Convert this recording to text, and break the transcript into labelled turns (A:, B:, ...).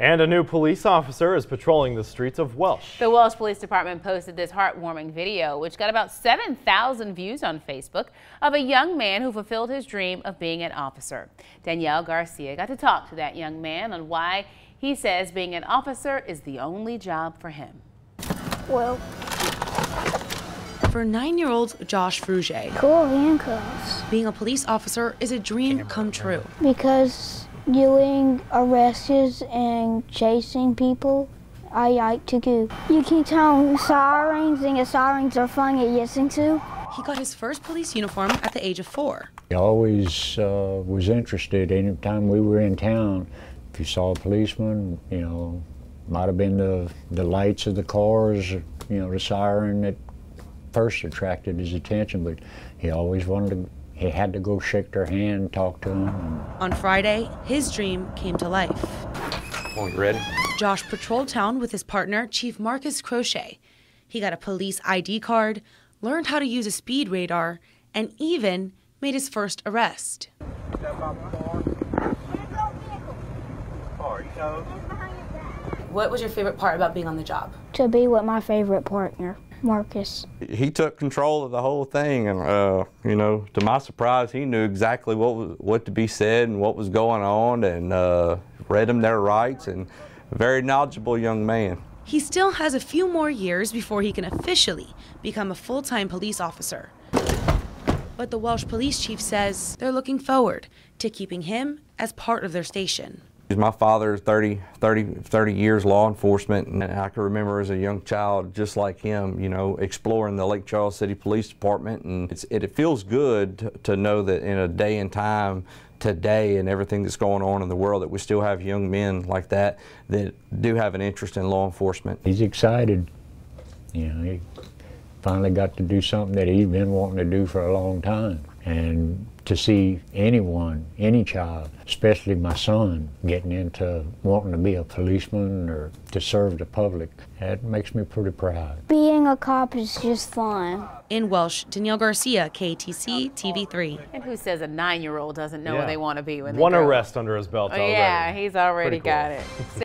A: And a new police officer is patrolling the streets of Welsh.
B: The Welsh Police Department posted this heartwarming video, which got about 7,000 views on Facebook, of a young man who fulfilled his dream of being an officer. Danielle Garcia got to talk to that young man on why he says being an officer is the only job for him.
C: Well,
D: For nine-year-old Josh Fruge,
C: cool handcuffs.
D: being a police officer is a dream come true.
C: Because doing arrests and chasing people, I like to do. You can tell sirens and the sirens are fun to listen to.
D: He got his first police uniform at the age of four.
E: He always uh, was interested. Anytime we were in town, if you saw a policeman, you know, might have been the the lights of the cars, you know, the siren that first attracted his attention. But he always wanted to. He had to go shake their hand, talk to them.
D: On Friday, his dream came to life.
F: Oh, you ready?
D: Josh patrolled town with his partner, Chief Marcus Crochet. He got a police ID card, learned how to use a speed radar, and even made his first arrest. What was your favorite part about being on the job?
C: To be with my favorite partner, Marcus.
F: He took control of the whole thing, and uh, you know, to my surprise, he knew exactly what was what to be said and what was going on, and uh, read them their rights. And a very knowledgeable young man.
D: He still has a few more years before he can officially become a full time police officer. But the Welsh police chief says they're looking forward to keeping him as part of their station.
F: My father, 30, 30, 30 years law enforcement, and I can remember as a young child, just like him, you know, exploring the Lake Charles City Police Department, and it, it feels good to, to know that in a day and time today and everything that's going on in the world that we still have young men like that that do have an interest in law enforcement.
E: he's excited. You know, he finally got to do something that he's been wanting to do for a long time. And to see anyone, any child, especially my son, getting into wanting to be a policeman or to serve the public, that makes me pretty proud.
C: Being a cop is just fun.
D: In Welsh, Danielle Garcia, KATC TV3.
B: And who says a nine-year-old doesn't know what they want to be when they
A: One
B: grow up?
A: arrest under his belt
B: Oh,
A: already.
B: yeah, he's already
A: Pretty cool.
B: got it.